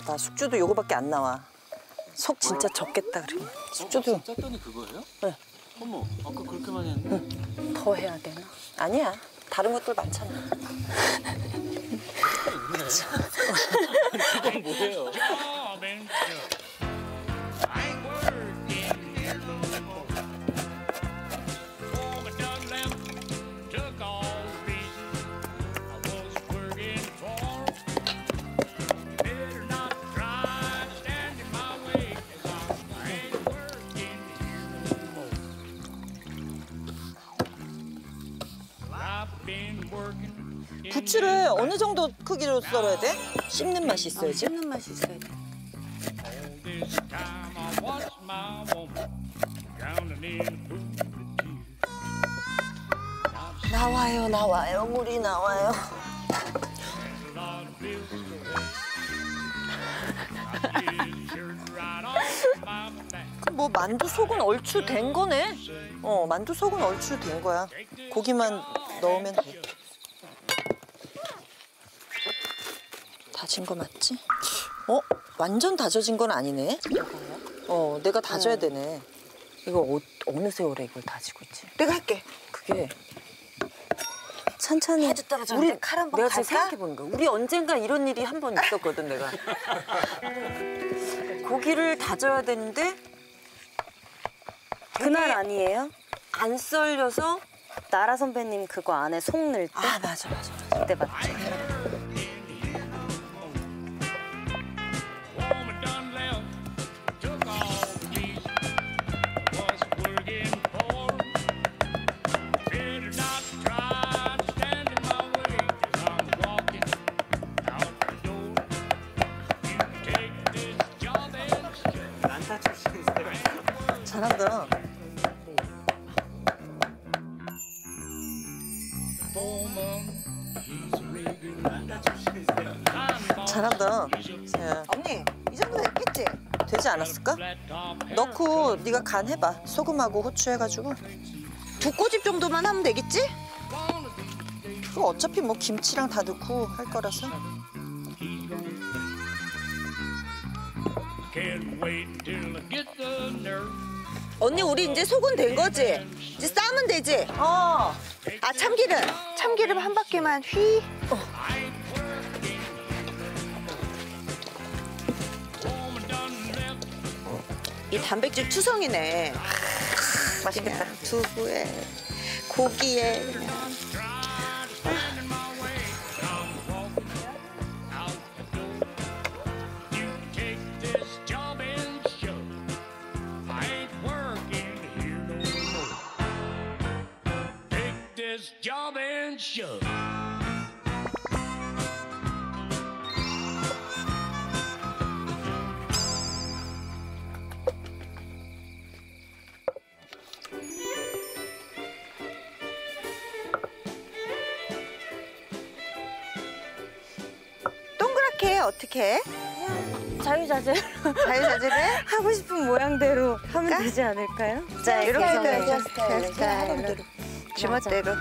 봐봐 숙주도 요거밖에 안 나와. 속 진짜 적겠다 그러면. 숙주도 짰더니 그거예요? 네. 어머, 아까 그렇게 많이 했는데. 더 해야 되나? 아니야. 다른 것들 많잖아. 그건 뭐예요? 부추를 어느 정도 크기로 썰어야 돼? 씹는 맛이 있어야지. 씹는 맛이 있어야 돼. 나와요, 나와요, 물이 나와요. 뭐 만두 속은 얼추 된 거네. 어, 만두 속은 얼추 된 거야. 고기만 넣으면 돼. 다진 거 맞지? 어? 완전 다져진 건 아니네. 어, 내가 다져야 되네. 이거 어, 어느 세월에 이걸 다지고 있지? 내가 할게. 그게 천천히 해도 떨어졌는데 칼 한번 내가 갈까? 지금 생각해 보는 거야. 우리 언젠가 이런 일이 한 번 있었거든 내가. 고기를 다져야 되는데 그날 아니에요? 안 썰려서 나라 선배님 그거 안에 속 넣을 때 아 맞아 맞아 맞아. 그때 맞죠? 네가 간 해봐. 소금하고 후추 해가지고. 두 꼬집 정도만 하면 되겠지? 그거 어차피 뭐 김치랑 다 넣고 할 거라서. 언니, 우리 이제 속은 된 거지? 이제 싸면 되지? 어. 아, 참기름. 참기름 한 바퀴만 휘. Woman 이 단백질 투성이네. 맛있겠다. 두부에 고기에 그냥. Try to stand 해? 자유자재 자유자재를 하고 싶은 모양대로 하면? 되지 않을까요? 자 이렇게 돼. 스타일로. 지멋대로.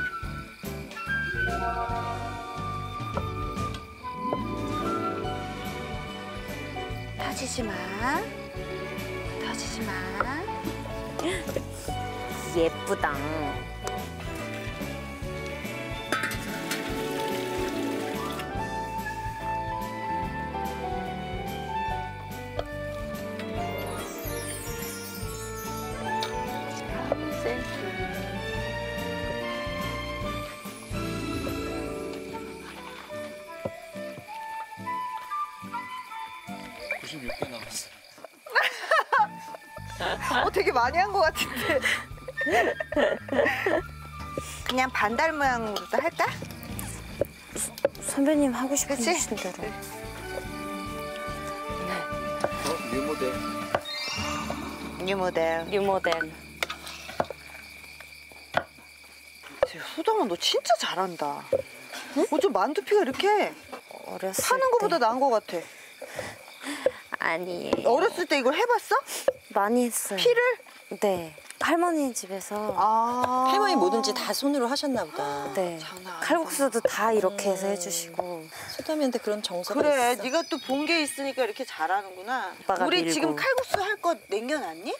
터지지 마. 터지지 마. 예쁘다. 어, 되게 많이 한 것 같은데. 그냥 반달 모양으로 할까? 선배님 하고 싶은 그치? 대로. 어, new 모델. new 모델. new 모델. 소담아, 너 진짜 잘한다. 어쩜 만두피가 이렇게 어렸을 때. 것보다 나은 것 같아. 아니에요. 어렸을 때 이걸 해봤어? 많이 했어요. 피를? 네. 할머니 집에서 아. 할머니 뭐든지 다 손으로 하셨나 보다. 네. 칼국수도 다 이렇게 해서 해주시고 소담이한테 그런 정서가 그래, 있어. 네가 또 본 게 있으니까 이렇게 잘하는구나. 오빠가 우리 밀고. 지금 칼국수 할거 남겨놨니?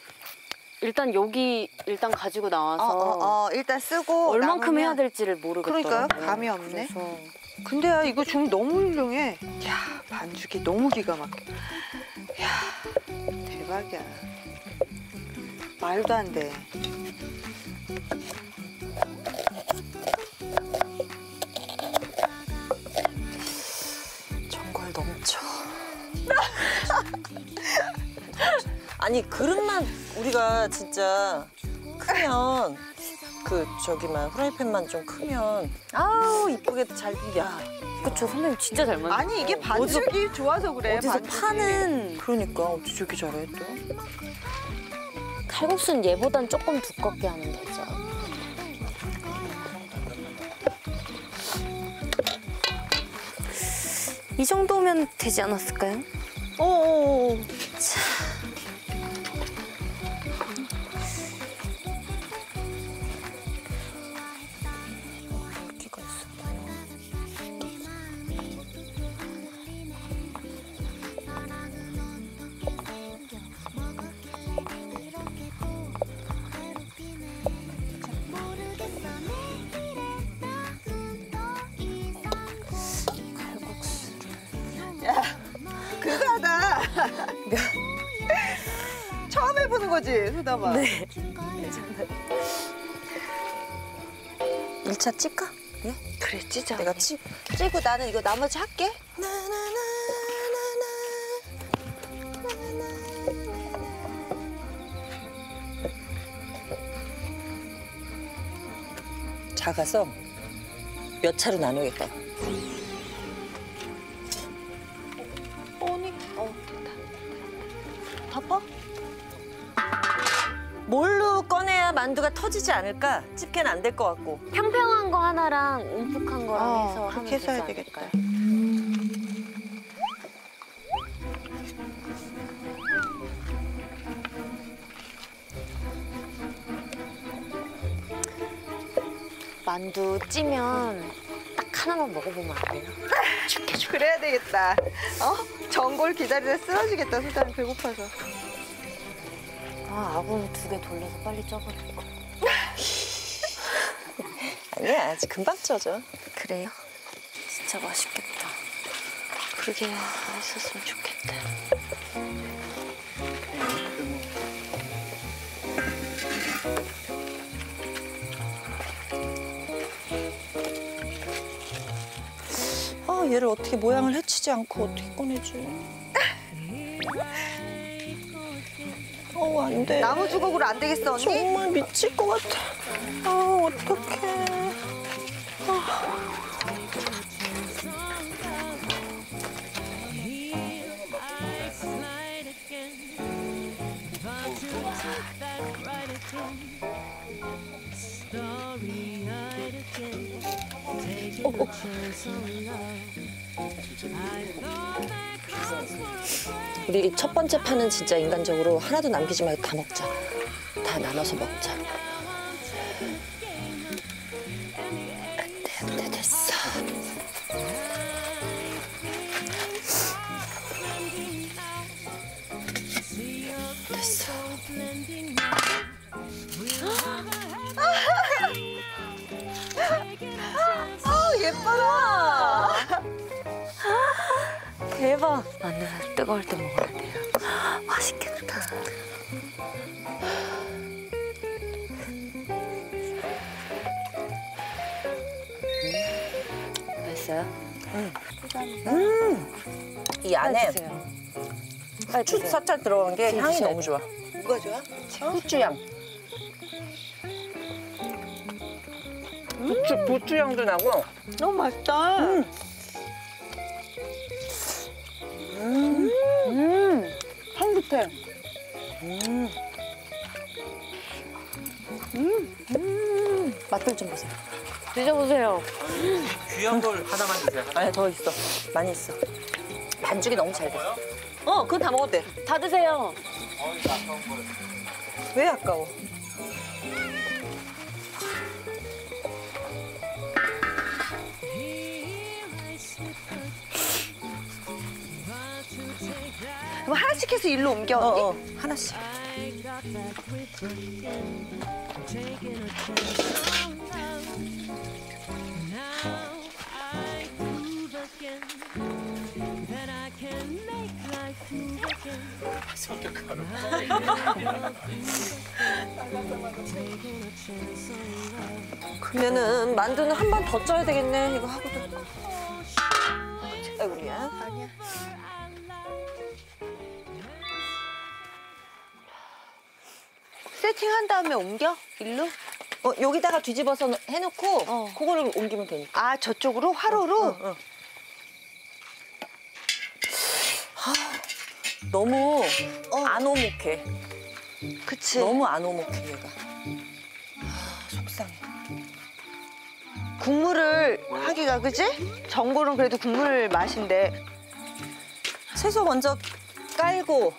일단 여기 일단 가지고 어, 나와서 어, 어, 일단 쓰고 얼만큼 남으면- 해야 될지를 모르겠더라고요. 그러니까요. 감이 없네. 그래서 근데 야, 이거 좀 너무 훌륭해. 야, 반죽이 너무 기가 막혀. 야, 대박이야. 말도 안 돼. 전골 넘쳐. 아니 그릇만 우리가 진짜 크면 그 저기만 후라이팬만 좀 크면 아우 이쁘게 잘 야. 그쵸 선배님 진짜 잘 만드세요. 아니, 이게 반죽이 좋아서 그래. 어디서 반죽이. 파는 그러니까 어떻게 저렇게 잘해 또? 칼국수는 얘보단 조금 두껍게 하면 되죠. 이 정도면 되지 않았을까요? 어, 어, 거지, 수다봐. 네. 1차 찔까? 예? 그래, 찢어. 내가 찌. 찌고 나는 이거 나머지 할게. 작아서 몇 차로 나누겠다. 오니, 어, 덮어? 뭘로 꺼내야 만두가 터지지 않을까? 집게는 안 될 것 같고. 평평한 거 하나랑 움푹한 거랑 어, 해서 그렇게 해서 해야? 되겠다. 만두 찌면 딱 하나만 먹어보면 안 돼요? 그래야 되겠다. 어? 전골 기다리다 쓰러지겠다, 수다는 배고파서. 아 아군 두 개 돌려서 빨리 쪄버릴 거. 아니야, 아직 금방 쪄져. 그래요? 진짜 맛있겠다. 그러게 맛있었으면 좋겠다. 아, 얘를 어떻게 모양을 해치지 않고 어떻게 꺼내지? 어, 안 돼. 나무 주걱으로 안 되겠어, 언니? 정말 미칠 것 같아. 아, 어떡해. 우리 첫 번째 판은 진짜 인간적으로 하나도 남기지 말고 다 먹자. 다 나눠서 먹자. 대박. 만두 뜨거울 때 먹어야 돼요. 맛있겠다. 됐어요? 이 안에. 후추 살짝 들어간 게 향이 드셔야 너무 좋아. 뭐가 좋아? 후추 향. 후추, 고추향도 나고. 너무 맛있다. 향긋해. 맛들 좀 보세요. 드셔보세요. 귀한 걸 하나만 주세요. 아니, 더 있어. 많이 있어. 반죽이 너무 잘 됐어. 어, 그건 다 돼. 다 드세요. 왜 아까워? 그럼 하나씩 해서 일로 옮겨 어, 언니? 어. 하나씩. 그러면은 만두는 한 번 더 쪄야 되겠네. 이거 하고도. 세팅한 다음에 옮겨 일로? 어, 여기다가 뒤집어서 해놓고 어. 그거를 옮기면 되니까. 아 저쪽으로 화로로? 어. 너무 안 오목해. 그치. 너무 안 오목해 얘가. 아, 속상해. 국물을 하기가 그지? 전골은 그래도 국물 맛인데 채소 먼저 깔고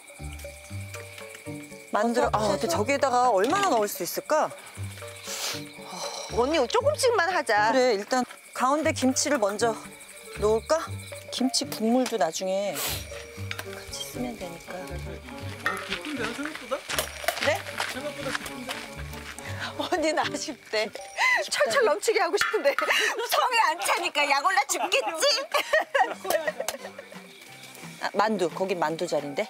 만들어. 아, 근데 저기에다가 얼마나 넣을 수 있을까? 언니 조금씩만 하자. 그래, 일단 가운데 김치를 먼저 놓을까? 김치 국물도 나중에 같이 쓰면 되니까. 깊은데요 생각보다? 네? 생각보다 깊은데? 언니는 아쉽대. 철철 넘치게 하고 싶은데 성에 안 차니까 약 올라 죽겠지? 아, 만두, 거기 만두 자리인데?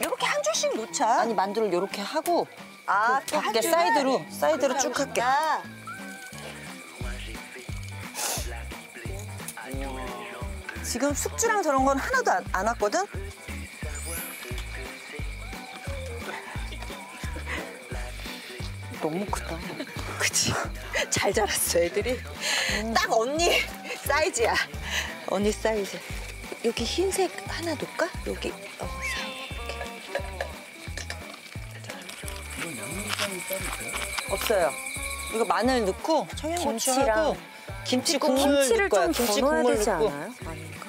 이렇게 한 줄씩 놓자. 아니, 만두를 이렇게 하고 아, 그 밖에 사이드로, 사이드로 쭉 할게. 아, 지금 숙주랑 저런 건 하나도 안, 안 왔거든? 너무 크다. 그치. 잘 자랐어, 애들이. 딱 언니 사이즈야. 언니 사이즈. 여기 흰색 하나 놓을까? 여기 어, 없어요. 이거 마늘 넣고 청양고추하고 김치 국물 김치를. 좀 김치 더 넣어야 되지. 않아요? 아닌가?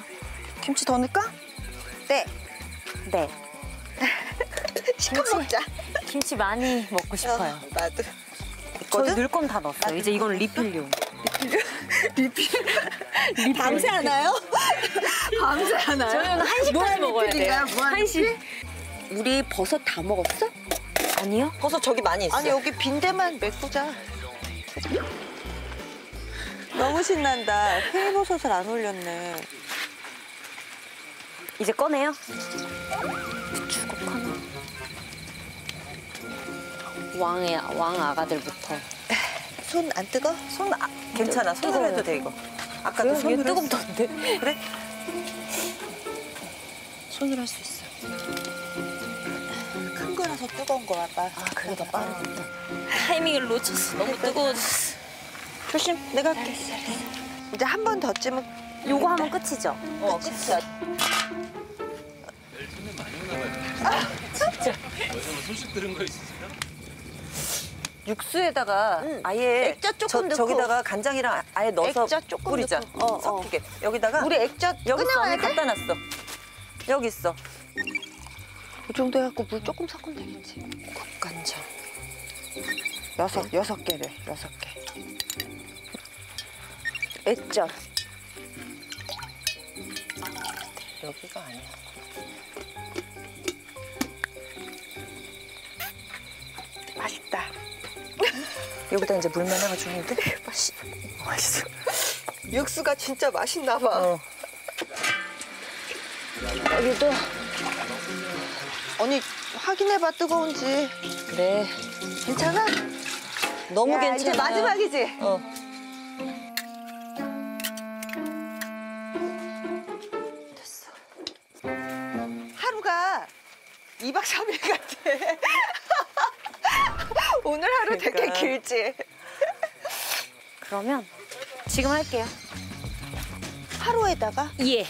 김치 더 넣을까? 네. 네. 시큼 먹자. 김치 많이 먹고 싶어요. 어, 나도. 있거든? 넣을 건 다 넣었어요. 이제 이건 리필용. 밤새 하나요? 밤새 하나요? 저희는 한식까지 먹어야 돼요. 한식? 우리 버섯 다 먹었어? 아니요. 버섯 저기 많이 있어. 아니 여기 빈대만 메꾸자. 너무 신난다. 페이버섯을 안 올렸네. 이제 꺼내요. 주걱 하나. 왕의 왕 아가들부터. 손 안 뜨거? 손 아, 괜찮아. 손으로 뜨거워요. 해도 돼 이거. 아까도 손으로 뜨겁던데. 그래? 손으로 할 수 있어. 큰 거라서 뜨거운 거 봐봐. 아, 그래도 빠르겠다. 타이밍을 놓쳤어. 너무 뜨거워졌어. 조심, 내가 할게. 이제 한 번 더 찌면 요거 하면 끝이죠? 어, 끝이야. 내일 손님 많이 오나 봐요. 진짜? 어디서 뭐 소식 들은 거 있으세요? 육수에다가 응. 아예 액젓 조금 넣고. 저기다가 간장이랑 아예 넣어서 액젓 조금 뿌리자. 넣고. 어, 어. 섞이게. 여기다가 우리 액젓 여기 있어. 언니? 갖다 놨어. 여기 있어. 이 정도 해갖고 물 조금 섞으면 되겠지. 국간장. 여섯, 여섯 개를, 여섯 개. 액젓. 여기가 아니야. 맛있다. 여기다 이제 물만 해가지고 하는데 맛있어. 맛있어. 육수가 진짜 맛있나 봐. 어. 여기도. 언니, 확인해봐, 뜨거운지. 그래. 괜찮아? 너무 야, 괜찮아. 이제 마지막이지? 어. 됐어. 하루가 2박 3일 같아. 오늘 하루 되게 그러니까. 길지? 그러면 지금 할게요. 하루에다가? 예.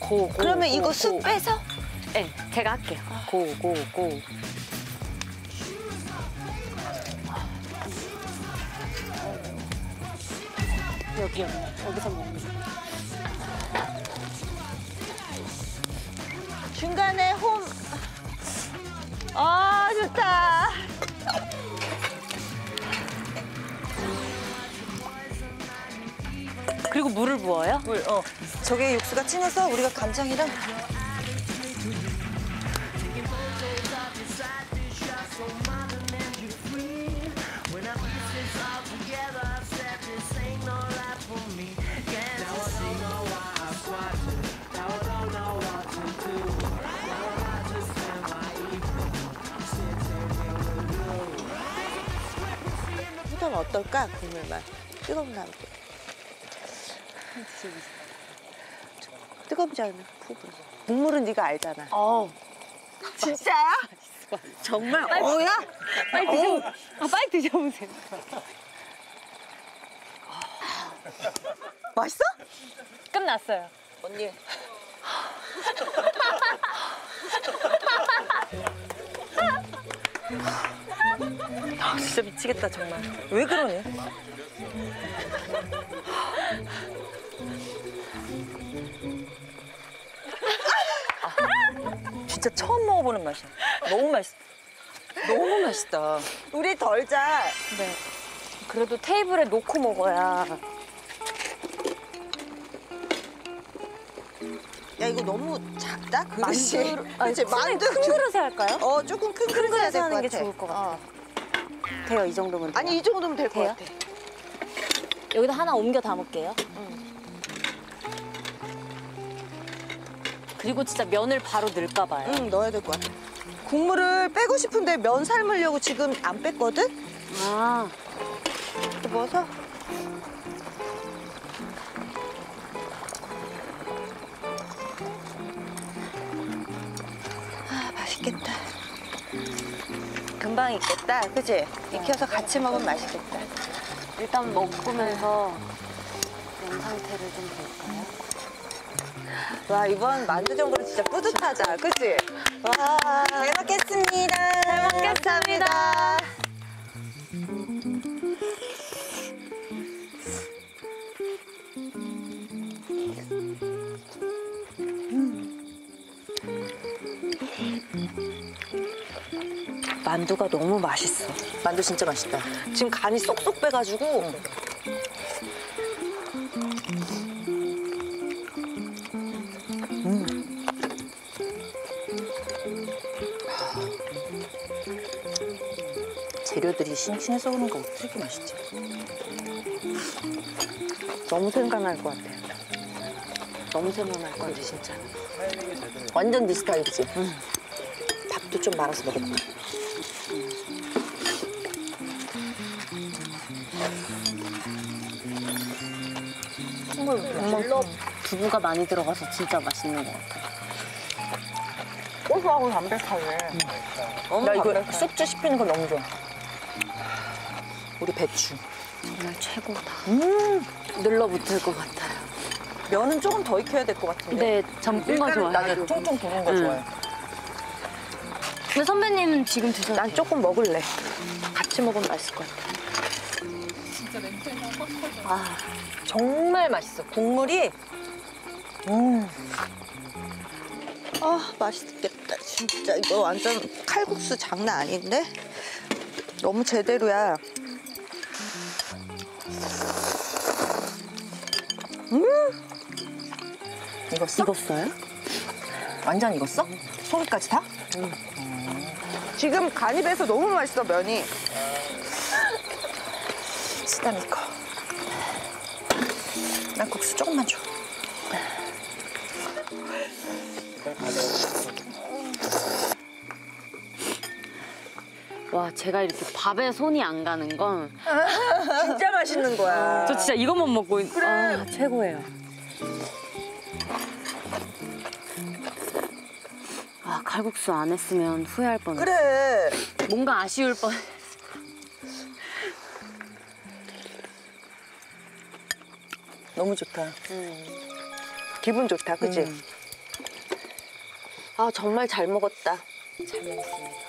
고, 고 그러면 고, 이거 고. 쑥 빼서? 네, 제가 할게요. 고, 고, 고. 여기요. 여기서 먹는 거. 중간에 홈. 아, 좋다. 그리고 물을 부어요? 물, 어. 저게 육수가 진해서 우리가 간장이랑 어떨까? 국물만. 뜨거운 때. 뜨겁지 않아, 푹. 국물은 네가 알잖아. 어. 진짜야? 정말 어야? 빨리 드셔. 아 빨리 드셔보세요. 맛있어? 끝났어요. 언니. 아, 진짜 미치겠다 정말. 왜 그러니? 아, 진짜 처음 먹어보는 맛이야. 너무 맛있어. 너무 맛있다. 우리 덜 자. 네. 그래도 테이블에 놓고 먹어야. 야 이거 너무 작다 그릇이. 그치 큰, 만두 큰 주- 그릇에 할까요? 어 조금 큰 큰 그릇 그릇에 될것 하는 게 같아. 좋을 것 같아요. 어. 돼요 이 정도면 돼요. 아니 이 정도면 될 것 돼요? 같아. 여기다 하나 옮겨 담을게요. 그리고 진짜 면을 바로 넣을까 봐요. 응 넣어야 될 것 같아. 국물을 빼고 싶은데 면 삶으려고 지금 안 뺐거든. 아, 이렇게 먹어서. 맛있겠다. 금방 익겠다, 그지? 익혀서 같이 먹으면 맛있겠다. 일단 먹으면서 면 상태를 좀 볼까요? 와 이번 만두 전골은 진짜 뿌듯하다, 그지? 와. 잘 먹겠습니다. 잘 먹겠습니다. 만두가 너무 맛있어. 만두 진짜 맛있다. 지금 간이 쏙쏙 빼가지고 재료들이 싱싱해서 그런 거 어떻게 이렇게 맛있지? 너무 생각날 것 같아. 너무 생각날 것 같아, 진짜. 완전 네 스타일이지? 밥도 좀 말아서 먹어볼 까? 물로 두부가 많이 들어가서 진짜 맛있는 것 같아요. 고소하고 담백하게. 너무 나 이거 담백해. 쑥주 씹히는 거 너무 좋아. 우리 배추. 정말 최고다. 음, 늘러붙을 것 같아요. 면은 조금 더 익혀야 될 것 같은데. 네, 전분 거 좋아해요. 나는 통통 도는 거 응. 좋아해. 근데 선배님은 지금 드셔도 난 조금 먹을래. 같이 먹으면 맛있을 것 같아. 정말 맛있어. 국물이 음. 아, 맛있겠다. 진짜 이거 완전 칼국수 장난 아닌데? 너무 제대로야. 익었어? 익었어요? 완전 익었어? 소금까지 다? 지금 간이 배서 너무 맛있어, 면이. 쓰다미 거. 난 국수 조금만 줘. 와, 제가 이렇게 밥에 손이 안 가는 건저 진짜 맛있는 거야. 진짜 이것만 먹고 있... 아, 최고예요. 아, 칼국수 안 했으면 후회할 뻔. 그래. 뭔가 아쉬울 뻔. 너무 좋다. 기분 좋다, 그지? 아, 정말 잘 먹었다. 잘 먹었습니다.